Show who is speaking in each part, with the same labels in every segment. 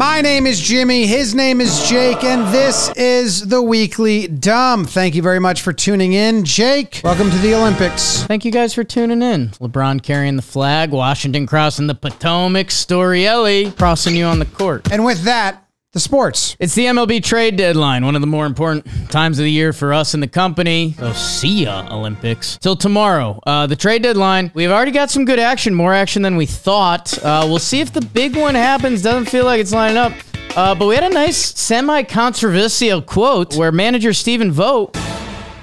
Speaker 1: My name is Jimmy. His name is Jake, and this is the Weekly Dumb. Thank you very much for tuning in. Jake, welcome to the Olympics.
Speaker 2: Thank you guys for tuning in. LeBron carrying the flag, Washington crossing the Potomac, Storielli crossing you on the court.
Speaker 1: And with that, the sports.
Speaker 2: It's the MLB trade deadline, one of the more important times of the year for us in the company. So see ya, Olympics. Till tomorrow, uh, the trade deadline. We've already got some good action, more action than we thought. Uh, we'll see if the big one happens. Doesn't feel like it's lining up. Uh, but we had a nice semi-controversial quote where manager Stephen Vogt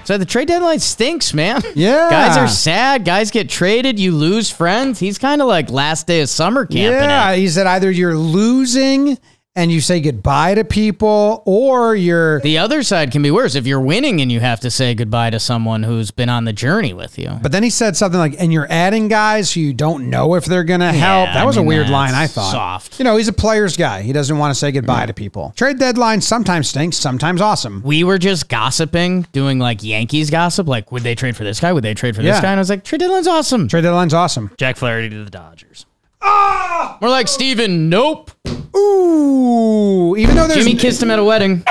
Speaker 2: said the trade deadline stinks, man.
Speaker 1: Yeah.
Speaker 2: Guys are sad. Guys get traded. You lose friends. He's kind of like last day of summer camp.
Speaker 1: Yeah, he said either you're losing and you say goodbye to people, or you're.
Speaker 2: The other side can be worse if you're winning and you have to say goodbye to someone who's been on the journey with you.
Speaker 1: But then he said something like, and you're adding guys who you don't know if they're going to help. That
Speaker 2: I
Speaker 1: was a weird line, I thought.
Speaker 2: soft.
Speaker 1: You know, he's a player's guy. He doesn't want to say goodbye to people. Trade deadline sometimes stinks, sometimes awesome.
Speaker 2: We were just gossiping, doing like Yankees gossip. Like, would they trade for this guy? Would they trade for this guy? And I was like, trade deadline's awesome.
Speaker 1: Trade deadline's awesome.
Speaker 2: Jack Flaherty to the Dodgers. Ah! More like Steven, nope.
Speaker 1: Ooh, even though there's.
Speaker 2: Jimmy kissed him at a wedding.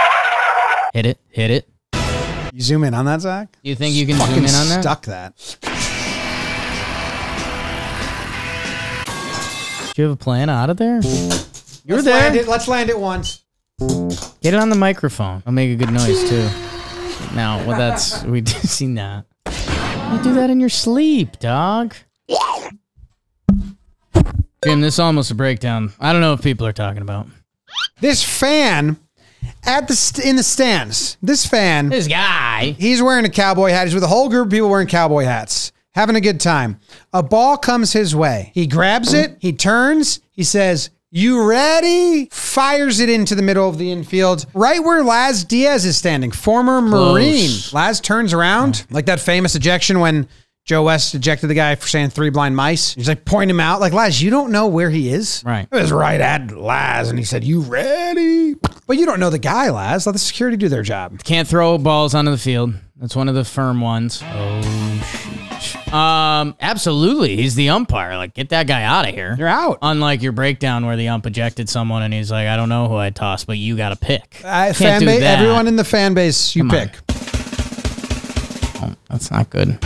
Speaker 2: Hit it, hit it.
Speaker 1: You zoom in on that, Zach?
Speaker 2: You think you can zoom
Speaker 1: Fucking
Speaker 2: in on that?
Speaker 1: stuck that.
Speaker 2: Do you have a plan out of there? You're
Speaker 1: Let's
Speaker 2: there.
Speaker 1: Land it. Let's land it once.
Speaker 2: Get it on the microphone. I'll make a good noise too. Now, well, that's we seen that. You do that in your sleep, dog. Jim, this is almost a breakdown. I don't know if people are talking about
Speaker 1: This fan at the st- in the stands. This fan,
Speaker 2: this guy.
Speaker 1: he's wearing a cowboy hat. He's with a whole group of people wearing cowboy hats, having a good time. A ball comes his way. He grabs it. He turns. He says. You ready? Fires it into the middle of the infield, right where Laz Diaz is standing, former Marine. Laz turns around, like that famous ejection when Joe West ejected the guy for saying three blind mice. He's like point him out, like, Laz, you don't know where he is?
Speaker 2: Right.
Speaker 1: It was right at Laz, and he said, You ready? But you don't know the guy, Laz. Let the security do their job.
Speaker 2: Can't throw balls onto the field. That's one of the firm ones. Oh shoot. Um, absolutely. He's the umpire. Like, get that guy out of here.
Speaker 1: You're out.
Speaker 2: Unlike your breakdown where the ump ejected someone and he's like, I don't know who I tossed, but you got to pick.
Speaker 1: Uh,
Speaker 2: Can't
Speaker 1: fan
Speaker 2: do
Speaker 1: base,
Speaker 2: that.
Speaker 1: everyone in the fan base, you
Speaker 2: Come
Speaker 1: pick.
Speaker 2: Oh, that's not good.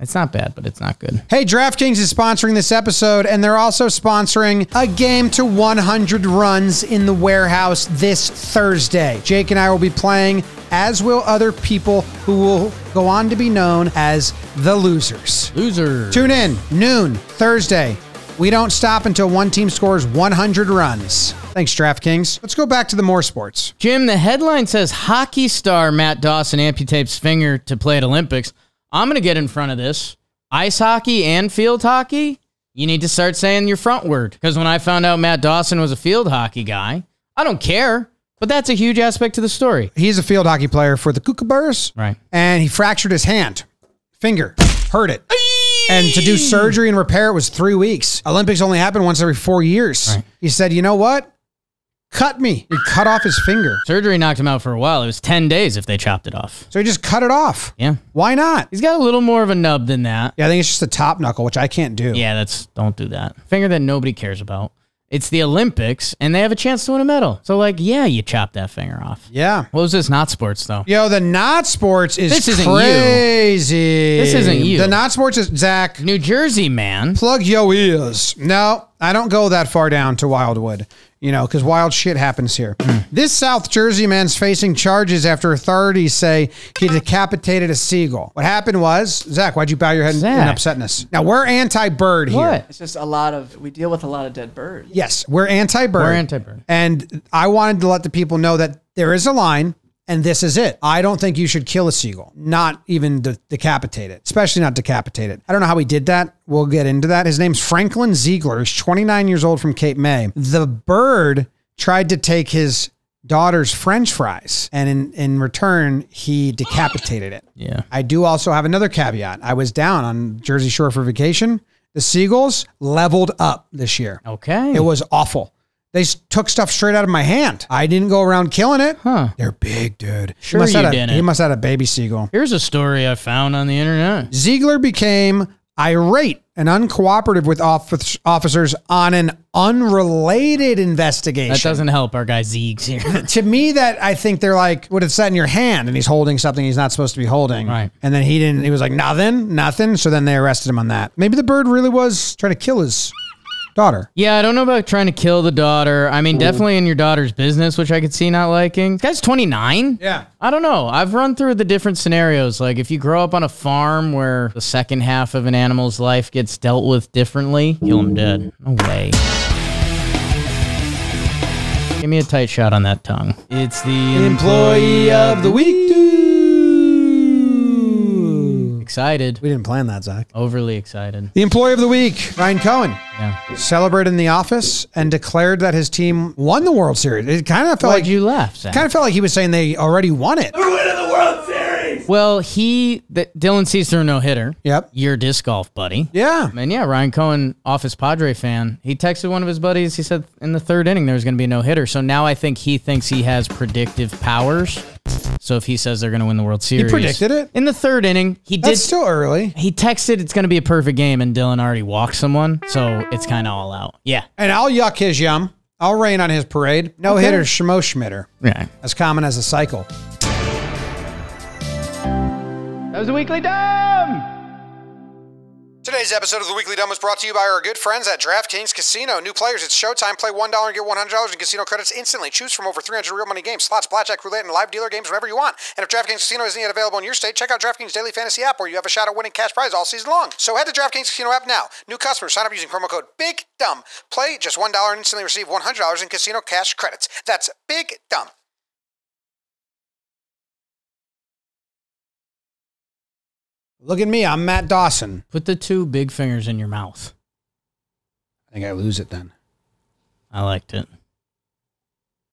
Speaker 2: It's not bad, but it's not good.
Speaker 1: Hey, DraftKings is sponsoring this episode, and they're also sponsoring a game to 100 runs in the warehouse this Thursday. Jake and I will be playing, as will other people who will go on to be known as the losers.
Speaker 2: Loser.
Speaker 1: Tune in noon Thursday. We don't stop until one team scores 100 runs. Thanks, DraftKings. Let's go back to the more sports.
Speaker 2: Jim, the headline says hockey star Matt Dawson amputates finger to play at Olympics. I'm going to get in front of this. Ice hockey and field hockey, you need to start saying your front word. Because when I found out Matt Dawson was a field hockey guy, I don't care, but that's a huge aspect to the story.
Speaker 1: He's a field hockey player for the Kookaburras,
Speaker 2: Right.
Speaker 1: and he fractured his hand, finger, hurt it. And to do surgery and repair it was three weeks. Olympics only happen once every four years.
Speaker 2: Right.
Speaker 1: He said, you know what? Cut me. He cut off his finger.
Speaker 2: Surgery knocked him out for a while. It was 10 days if they chopped it off.
Speaker 1: So he just cut it off.
Speaker 2: Yeah.
Speaker 1: Why not?
Speaker 2: He's got a little more of a nub than that.
Speaker 1: Yeah, I think it's just a top knuckle, which I can't do.
Speaker 2: Yeah, that's don't do that. Finger that nobody cares about. It's the Olympics and they have a chance to win a medal. So like, yeah, you chop that finger off.
Speaker 1: Yeah.
Speaker 2: What was this? Not sports though.
Speaker 1: Yo, the not sports is
Speaker 2: This isn't you.
Speaker 1: crazy.
Speaker 2: This isn't you.
Speaker 1: The not sports is Zach.
Speaker 2: New Jersey man.
Speaker 1: Plug yo ears. No, I don't go that far down to Wildwood. You know, because wild shit happens here. This South Jersey man's facing charges after authorities say he decapitated a seagull. What happened was, Zach, why'd you bow your head in- in
Speaker 2: Zach.
Speaker 1: upsetness? Now we're anti-bird here.
Speaker 2: What?
Speaker 3: It's just a lot of we deal with a lot of dead birds.
Speaker 1: Yes, we're anti-bird.
Speaker 2: We're anti-bird.
Speaker 1: And I wanted to let the people know that there is a line and this is it. I don't think you should kill a seagull, not even de- decapitate it, especially not decapitate it. I don't know how he did that. We'll get into that. His name's Franklin Ziegler. He's 29 years old from Cape May. The bird tried to take his daughter's french fries and in, in return, he decapitated it.
Speaker 2: Yeah.
Speaker 1: I do also have another caveat. I was down on Jersey Shore for vacation. The Seagulls leveled up this year.
Speaker 2: Okay.
Speaker 1: It was awful. They took stuff straight out of my hand. I didn't go around killing it.
Speaker 2: Huh.
Speaker 1: They're big, dude. He
Speaker 2: Sure
Speaker 1: must
Speaker 2: you
Speaker 1: had a-
Speaker 2: didn't.
Speaker 1: He must have had a baby seagull.
Speaker 2: Here's a story I found on the internet.
Speaker 1: Ziegler became irate and uncooperative with offic- officers on an unrelated investigation.
Speaker 2: That doesn't help our guy Zeeks here.
Speaker 1: to me, that I think they're like, what it's set in your hand, and he's holding something he's not supposed to be holding.
Speaker 2: Right.
Speaker 1: And then he didn't. He was like, nothing, nothing. So then they arrested him on that. Maybe the bird really was trying to kill his daughter.
Speaker 2: yeah, I don't know about trying to kill the daughter. I mean, definitely in your daughter's business, which I could see not liking. This guy's 29.
Speaker 1: Yeah.
Speaker 2: I don't know. I've run through the different scenarios. Like if you grow up on a farm where the second half of an animal's life gets dealt with differently, kill him dead. No way. Give me a tight shot on that tongue. It's the
Speaker 1: Employee of the week. Dude.
Speaker 2: Excited.
Speaker 1: We didn't plan that, Zach.
Speaker 2: Overly excited.
Speaker 1: The employee of the week, Ryan Cohen,
Speaker 2: Yeah.
Speaker 1: celebrated in the office and declared that his team won the World Series. It kind of felt
Speaker 2: Why'd
Speaker 1: like
Speaker 2: you left. Zach?
Speaker 1: kind of felt like he was saying they already won it. We're winning the World Series.
Speaker 2: well, he, the, Dylan Cease threw no hitter.
Speaker 1: Yep.
Speaker 2: Your disc golf buddy.
Speaker 1: Yeah.
Speaker 2: And yeah, Ryan Cohen, office Padre fan, he texted one of his buddies. He said in the third inning there was going to be no hitter. So now I think he thinks he has predictive powers. So if he says they're going to win the World Series, he
Speaker 1: predicted it?
Speaker 2: in the third inning. He
Speaker 1: That's
Speaker 2: did.
Speaker 1: still early.
Speaker 2: he texted it's going to be a perfect game, and Dylan already walked someone, so it's kind of all out. Yeah,
Speaker 1: And I'll yuck his yum. I'll rain on his parade. No hitter, Shmo Schmitter.
Speaker 2: yeah.
Speaker 1: As common as a cycle.
Speaker 2: That was a weekly dumb.
Speaker 1: Today's episode of the Weekly Dumb was brought to you by our good friends at DraftKings Casino. New players, it's showtime. Play $1 and get $100 in casino credits instantly. Choose from over 300 real money games, slots, blackjack, roulette, and live dealer games whenever you want. And if DraftKings Casino isn't yet available in your state, check out DraftKings Daily Fantasy app where you have a shot at winning cash prize all season long. So head to DraftKings Casino app now. New customers sign up using promo code Big Dumb. Play just $1 and instantly receive $100 in casino cash credits. That's Big Dumb. Look at me. I'm Matt Dawson.
Speaker 2: Put the two big fingers in your mouth.
Speaker 1: I think I lose it then.
Speaker 2: I liked it.